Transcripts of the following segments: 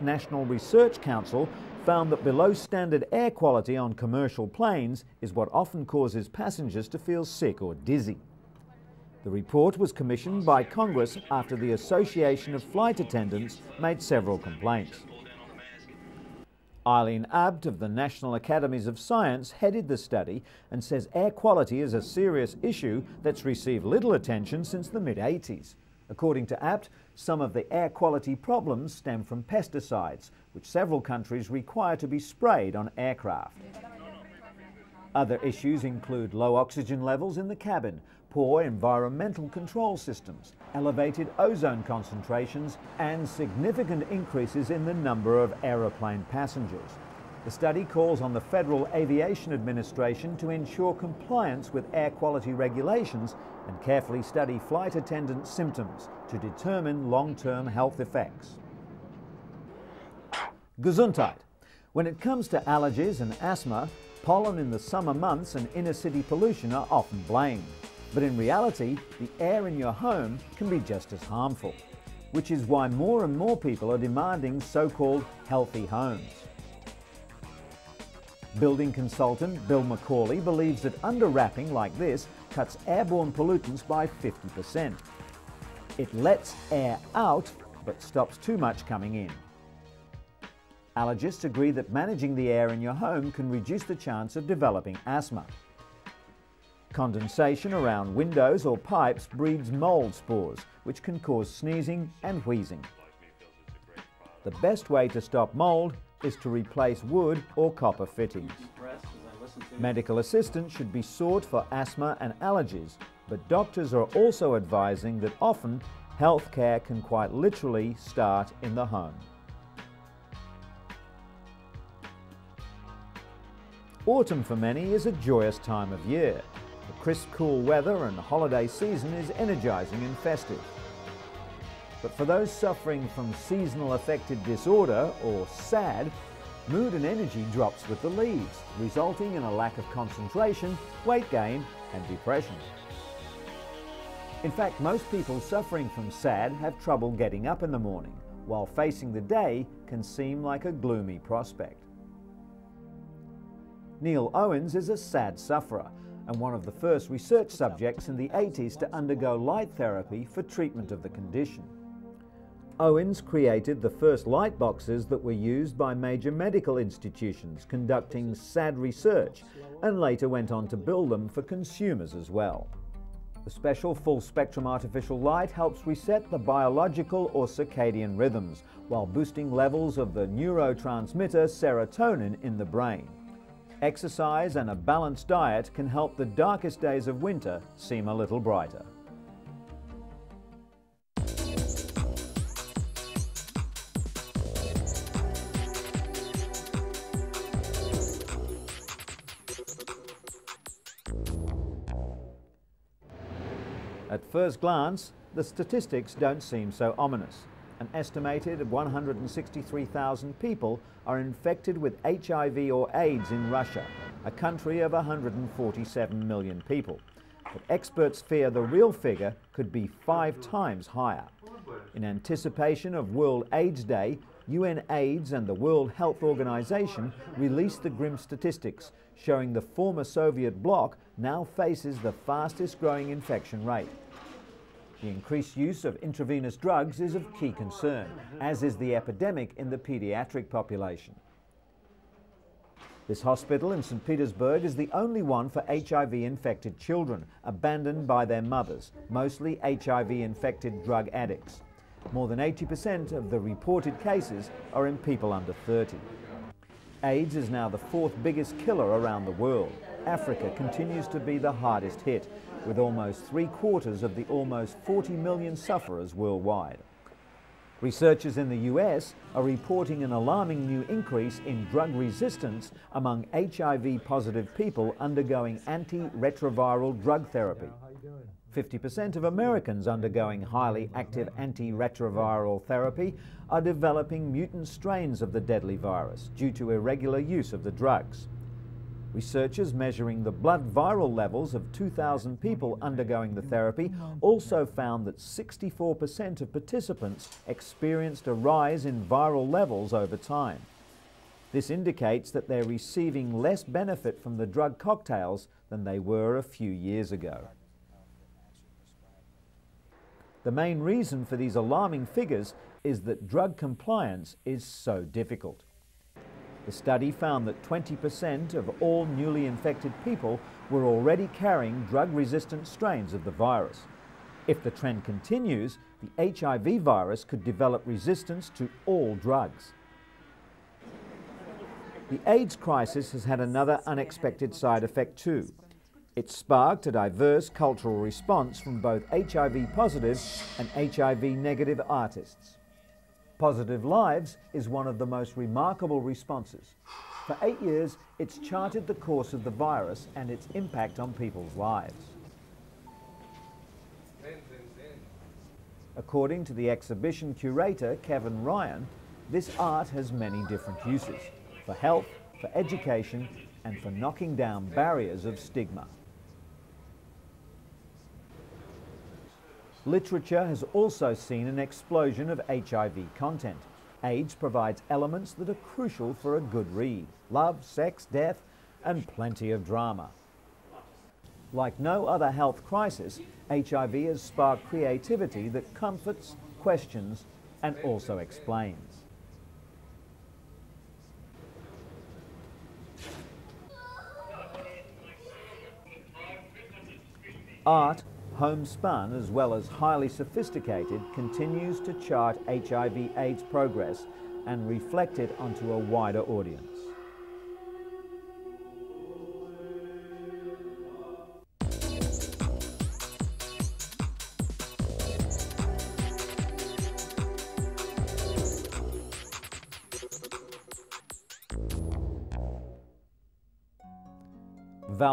National Research Council found that below standard air quality on commercial planes is what often causes passengers to feel sick or dizzy. The report was commissioned by Congress after the Association of Flight Attendants made several complaints. Eileen Abt of the National Academies of Science headed the study and says air quality is a serious issue that's received little attention since the mid 80s. According to Abt, some of the air quality problems stem from pesticides, which several countries require to be sprayed on aircraft. Other issues include low oxygen levels in the cabin, poor environmental control systems, elevated ozone concentrations, and significant increases in the number of aeroplane passengers. The study calls on the Federal Aviation Administration to ensure compliance with air quality regulations and carefully study flight attendant symptoms to determine long-term health effects. Gesundheit. When it comes to allergies and asthma, pollen in the summer months and inner city pollution are often blamed. But in reality, the air in your home can be just as harmful, which is why more and more people are demanding so-called healthy homes. Building consultant Bill McCauley believes that underwrapping like this cuts airborne pollutants by 50%. It lets air out but stops too much coming in. Allergists agree that managing the air in your home can reduce the chance of developing asthma. Condensation around windows or pipes breeds mold spores, which can cause sneezing and wheezing. The best way to stop mold is to replace wood or copper fittings. Medical assistance should be sought for asthma and allergies, but doctors are also advising that often healthcare can quite literally start in the home. Autumn for many is a joyous time of year. The crisp, cool weather and holiday season is energizing and festive. But for those suffering from seasonal affective disorder, or SAD, mood and energy drops with the leaves, resulting in a lack of concentration, weight gain and depression. In fact, most people suffering from SAD have trouble getting up in the morning, while facing the day can seem like a gloomy prospect. Neil Owens is a SAD sufferer and one of the first research subjects in the 80s to undergo light therapy for treatment of the condition. Owens created the first light boxes that were used by major medical institutions conducting SAD research and later went on to build them for consumers as well. The special full spectrum artificial light helps reset the biological or circadian rhythms while boosting levels of the neurotransmitter serotonin in the brain. Exercise and a balanced diet can help the darkest days of winter seem a little brighter. At first glance, the statistics don't seem so ominous. An estimated 163,000 people are infected with HIV or AIDS in Russia, a country of 147 million people. But experts fear the real figure could be five times higher. In anticipation of World AIDS Day, UNAIDS and the World Health Organization released the grim statistics, showing the former Soviet bloc now faces the fastest growing infection rate. The increased use of intravenous drugs is of key concern, as is the epidemic in the paediatric population. This hospital in St. Petersburg is the only one for HIV infected children, abandoned by their mothers, mostly HIV infected drug addicts. More than 80% of the reported cases are in people under 30. AIDS is now the fourth biggest killer around the world. Africa continues to be the hardest hit, with almost three quarters of the almost 40 million sufferers worldwide. Researchers in the US are reporting an alarming new increase in drug resistance among HIV positive people undergoing antiretroviral drug therapy. 50% of Americans undergoing highly active antiretroviral therapy are developing mutant strains of the deadly virus due to irregular use of the drugs. Researchers measuring the blood viral levels of 2,000 people undergoing the therapy also found that 64% of participants experienced a rise in viral levels over time. This indicates that they're receiving less benefit from the drug cocktails than they were a few years ago. The main reason for these alarming figures is that drug compliance is so difficult. The study found that 20% of all newly infected people were already carrying drug-resistant strains of the virus. If the trend continues, the HIV virus could develop resistance to all drugs. The AIDS crisis has had another unexpected side effect too. It sparked a diverse cultural response from both HIV positive and HIV negative artists. Positive Lives is one of the most remarkable responses. For eight years, it's charted the course of the virus and its impact on people's lives. According to the exhibition curator, Kevin Ryan, this art has many different uses for health, for education, and for knocking down barriers of stigma. Literature has also seen an explosion of HIV content. AIDS provides elements that are crucial for a good read love, sex, death, and plenty of drama. Like no other health crisis, HIV has sparked creativity that comforts, questions, and also explains. Art homespun as well as highly sophisticated, continues to chart HIV AIDS progress and reflect it onto a wider audience.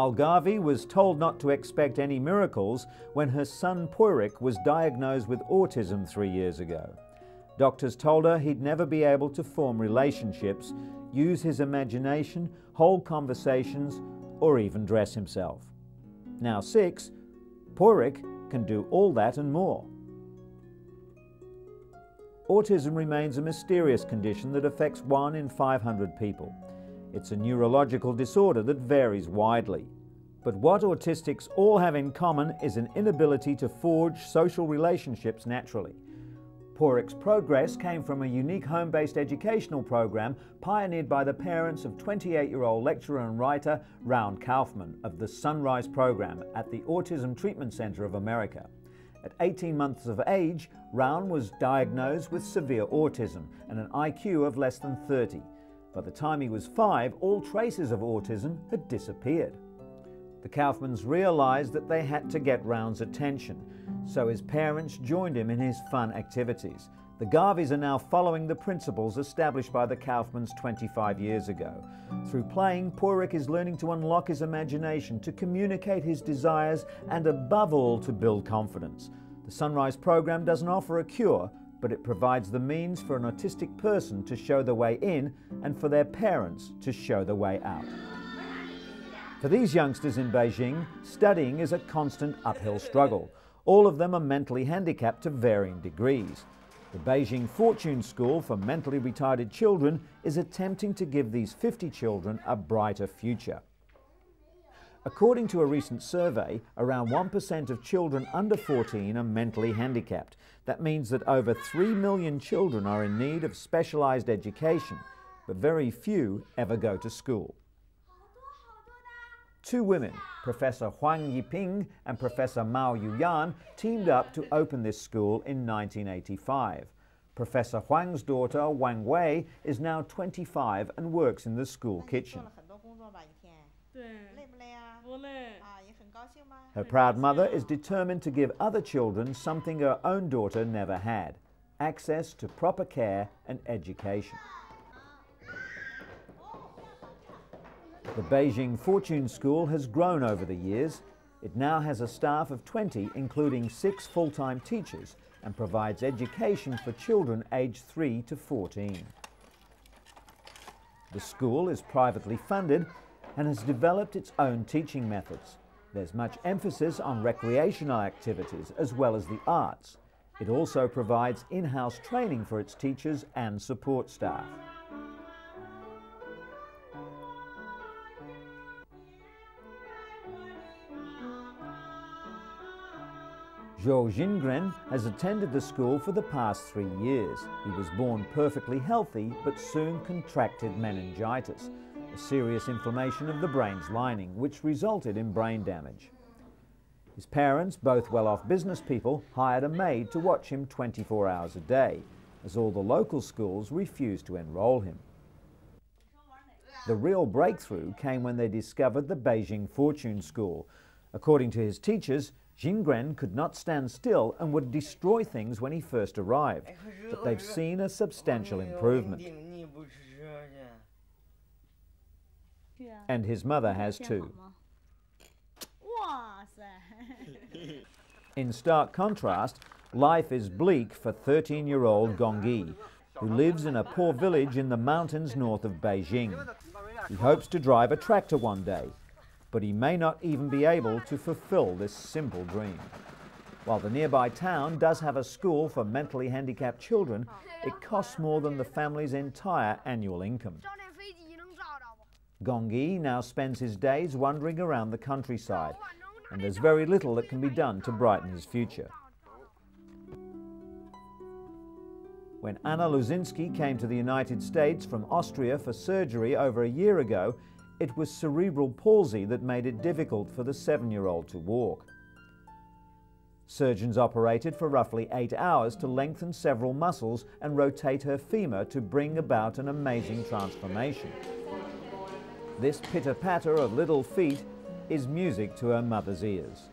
Val Garvey was told not to expect any miracles when her son Poyrik was diagnosed with autism three years ago. Doctors told her he'd never be able to form relationships, use his imagination, hold conversations, or even dress himself. Now six, Poyrik can do all that and more. Autism remains a mysterious condition that affects one in 500 people. It's a neurological disorder that varies widely. But what autistics all have in common is an inability to forge social relationships naturally. Poyrik's progress came from a unique home-based educational program pioneered by the parents of 28-year-old lecturer and writer Raun Kaufman of the Sunrise program at the Autism Treatment Center of America. At 18 months of age, Raun was diagnosed with severe autism and an IQ of less than 30. By the time he was five, all traces of autism had disappeared. The Kaufmans realized that they had to get Raun's attention, so his parents joined him in his fun activities. The Garveys are now following the principles established by the Kaufmans 25 years ago. Through playing, Poyrik is learning to unlock his imagination, to communicate his desires, and above all, to build confidence. The Sunrise program doesn't offer a cure, but it provides the means for an autistic person to show the way in and for their parents to show the way out. For these youngsters in Beijing, studying is a constant uphill struggle. All of them are mentally handicapped to varying degrees. The Beijing Fortune School for Mentally Retarded Children is attempting to give these 50 children a brighter future. According to a recent survey, around 1% of children under 14 are mentally handicapped. That means that over 3 million children are in need of specialized education, but very few ever go to school. Two women, Professor Huang Yiping and Professor Mao Yuyan, teamed up to open this school in 1985. Professor Huang's daughter, Wang Wei, is now 25 and works in the school kitchen. Her proud mother is determined to give other children something her own daughter never had access to proper care and education. The Beijing Fortune School has grown over the years. It now has a staff of 20, including six full-time teachers, and provides education for children aged 3 to 14. The school is privately funded and has developed its own teaching methods. There's much emphasis on recreational activities as well as the arts. It also provides in-house training for its teachers and support staff. Zhou Jingren has attended the school for the past three years. He was born perfectly healthy but soon contracted meningitis, a serious inflammation of the brain's lining which resulted in brain damage. His parents, both well-off business people, hired a maid to watch him 24 hours a day, as all the local schools refused to enroll him. The real breakthrough came when they discovered the Beijing Fortune School. According to his teachers, Jingren could not stand still and would destroy things when he first arrived, but they've seen a substantial improvement. And his mother has too. In stark contrast, life is bleak for 13-year-old Gongyi, who lives in a poor village in the mountains north of Beijing. He hopes to drive a tractor one day, but he may not even be able to fulfill this simple dream. While the nearby town does have a school for mentally handicapped children, it costs more than the family's entire annual income. Gongyi now spends his days wandering around the countryside, and there's very little that can be done to brighten his future. When Anna Luzinski came to the United States from Austria for surgery over a year ago, it was cerebral palsy that made it difficult for the seven-year-old to walk. Surgeons operated for roughly eight hours to lengthen several muscles and rotate her femur to bring about an amazing transformation. This pitter-patter of little feet is music to her mother's ears.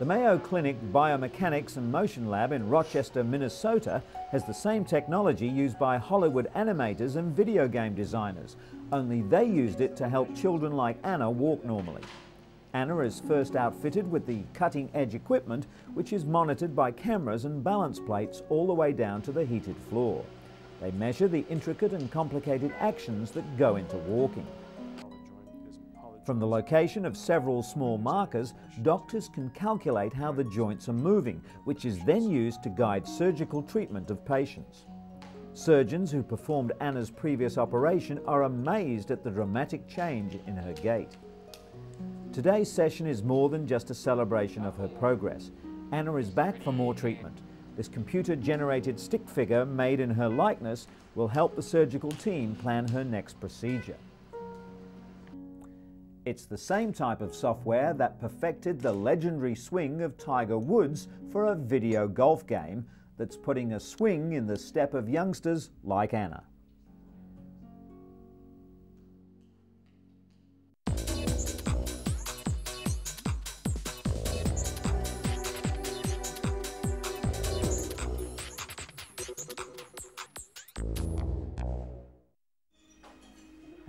The Mayo Clinic Biomechanics and Motion Lab in Rochester, Minnesota has the same technology used by Hollywood animators and video game designers, only they used it to help children like Anna walk normally. Anna is first outfitted with the cutting-edge equipment which is monitored by cameras and balance plates all the way down to the heated floor. They measure the intricate and complicated actions that go into walking. From the location of several small markers, doctors can calculate how the joints are moving, which is then used to guide surgical treatment of patients. Surgeons who performed Anna's previous operation are amazed at the dramatic change in her gait. Today's session is more than just a celebration of her progress. Anna is back for more treatment. This computer-generated stick figure made in her likeness will help the surgical team plan her next procedure. It's the same type of software that perfected the legendary swing of Tiger Woods for a video golf game that's putting a swing in the step of youngsters like Anna.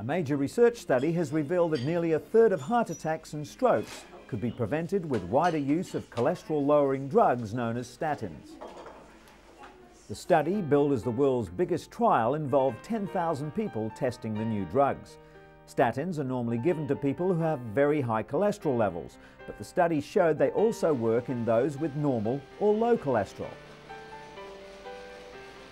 Major research study has revealed that nearly a third of heart attacks and strokes could be prevented with wider use of cholesterol-lowering drugs known as statins. The study, billed as the world's biggest trial, involved 10,000 people testing the new drugs. Statins are normally given to people who have very high cholesterol levels, but the study showed they also work in those with normal or low cholesterol.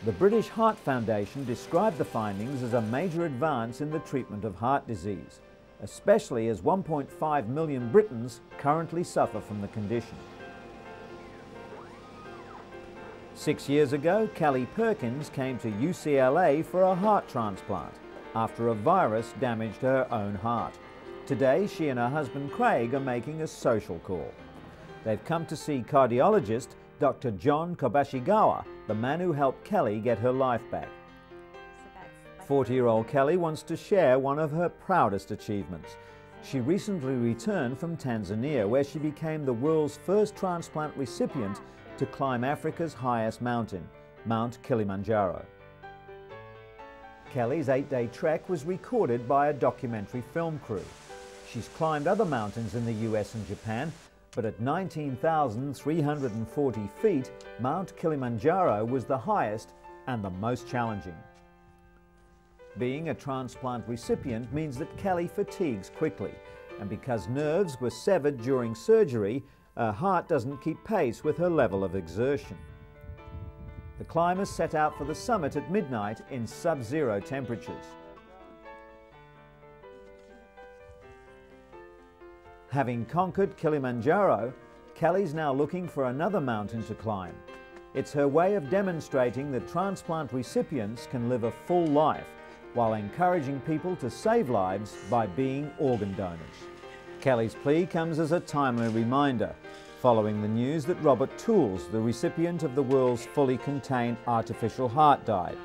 The British Heart Foundation described the findings as a major advance in the treatment of heart disease, especially as 1.5 million Britons currently suffer from the condition. Six years ago, Kelly Perkins came to UCLA for a heart transplant after a virus damaged her own heart. Today, she and her husband Craig are making a social call. They've come to see cardiologist Dr. John Kobashigawa, the man who helped Kelly get her life back. 40-year-old Kelly wants to share one of her proudest achievements. She recently returned from Tanzania, where she became the world's first transplant recipient to climb Africa's highest mountain, Mount Kilimanjaro. Kelly's eight-day trek was recorded by a documentary film crew. She's climbed other mountains in the US and Japan, but at 19,340 feet, Mount Kilimanjaro was the highest and the most challenging. Being a transplant recipient means that Kelly fatigues quickly, and because nerves were severed during surgery, her heart doesn't keep pace with her level of exertion. The climbers set out for the summit at midnight in sub-zero temperatures. Having conquered Kilimanjaro, Kelly's now looking for another mountain to climb. It's her way of demonstrating that transplant recipients can live a full life while encouraging people to save lives by being organ donors. Kelly's plea comes as a timely reminder following the news that Robert Tools, the recipient of the world's fully contained artificial heart, died.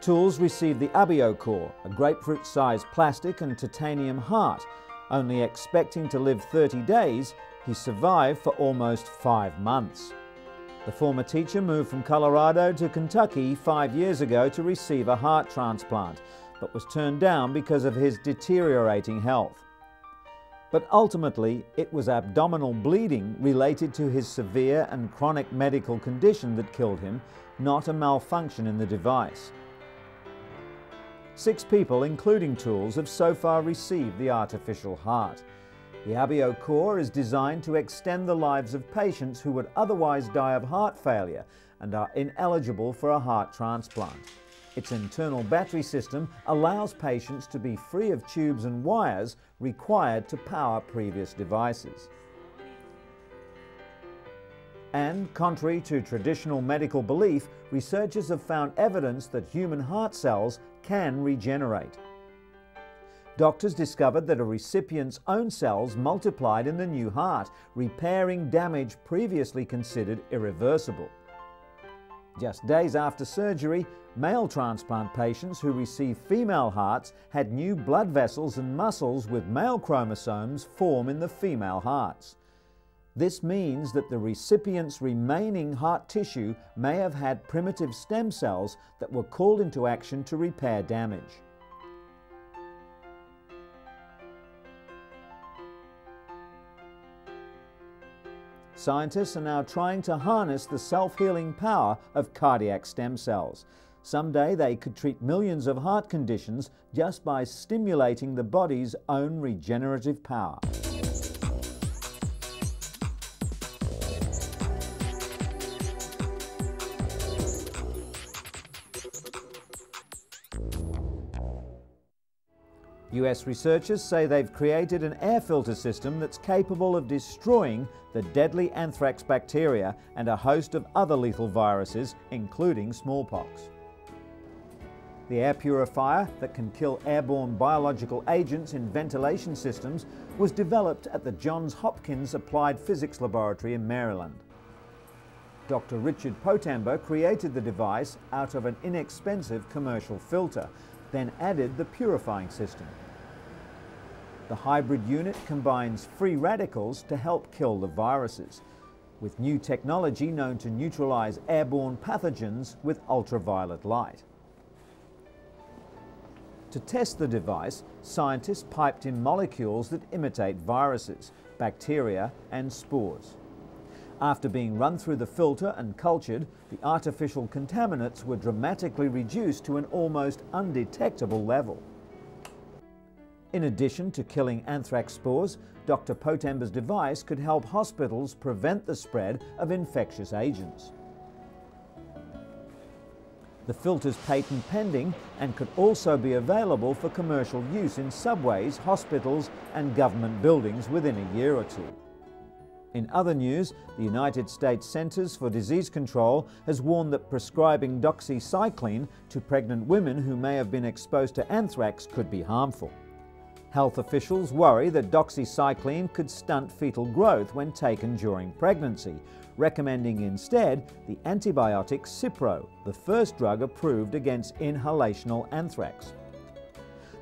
Tools received the AbioCor, a grapefruit-sized plastic and titanium heart. Only expecting to live 30 days, he survived for almost five months. The former teacher moved from Colorado to Kentucky five years ago to receive a heart transplant, but was turned down because of his deteriorating health. But ultimately, it was abdominal bleeding related to his severe and chronic medical condition that killed him, not a malfunction in the device. Six people, including Tools, have so far received the artificial heart. The AbioCor is designed to extend the lives of patients who would otherwise die of heart failure and are ineligible for a heart transplant. Its internal battery system allows patients to be free of tubes and wires required to power previous devices. And contrary to traditional medical belief, researchers have found evidence that human heart cells can regenerate. Doctors discovered that a recipient's own cells multiplied in the new heart, repairing damage previously considered irreversible. Just days after surgery, male transplant patients who received female hearts had new blood vessels and muscles with male chromosomes form in the female hearts. This means that the recipient's remaining heart tissue may have had primitive stem cells that were called into action to repair damage. Scientists are now trying to harness the self-healing power of cardiac stem cells. Someday they could treat millions of heart conditions just by stimulating the body's own regenerative power. US researchers say they've created an air filter system that's capable of destroying the deadly anthrax bacteria and a host of other lethal viruses, including smallpox. The air purifier that can kill airborne biological agents in ventilation systems was developed at the Johns Hopkins Applied Physics Laboratory in Maryland. Dr. Richard Potember created the device out of an inexpensive commercial filter then added the purifying system. The hybrid unit combines free radicals to help kill the viruses, with new technology known to neutralize airborne pathogens with ultraviolet light. To test the device, scientists piped in molecules that imitate viruses, bacteria and spores. After being run through the filter and cultured, the artificial contaminants were dramatically reduced to an almost undetectable level. In addition to killing anthrax spores, Dr. Potember's device could help hospitals prevent the spread of infectious agents. The filter's patent pending and could also be available for commercial use in subways, hospitals and government buildings within a year or two. In other news, the United States Centers for Disease Control has warned that prescribing doxycycline to pregnant women who may have been exposed to anthrax could be harmful. Health officials worry that doxycycline could stunt fetal growth when taken during pregnancy, recommending instead the antibiotic Cipro, the first drug approved against inhalational anthrax.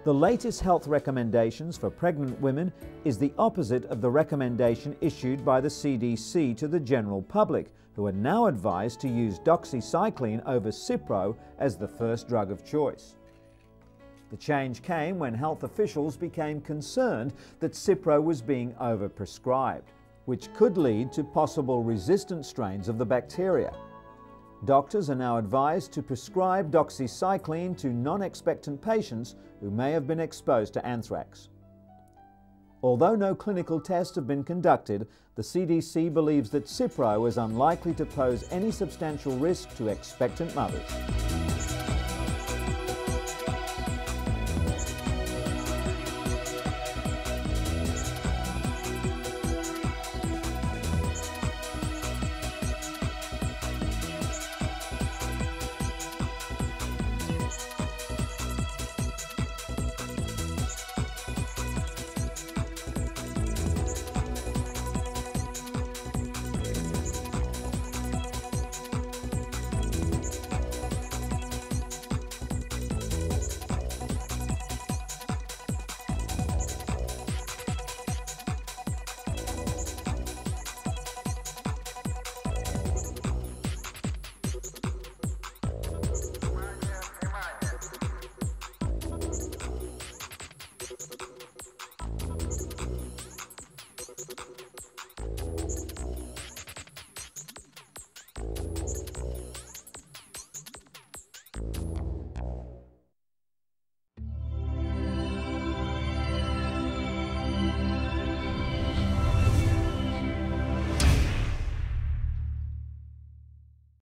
The latest health recommendations for pregnant women is the opposite of the recommendation issued by the CDC to the general public, who are now advised to use doxycycline over Cipro as the first drug of choice. The change came when health officials became concerned that Cipro was being overprescribed, which could lead to possible resistant strains of the bacteria. Doctors are now advised to prescribe doxycycline to non-expectant patients who may have been exposed to anthrax. Although no clinical tests have been conducted, the CDC believes that Cipro is unlikely to pose any substantial risk to expectant mothers.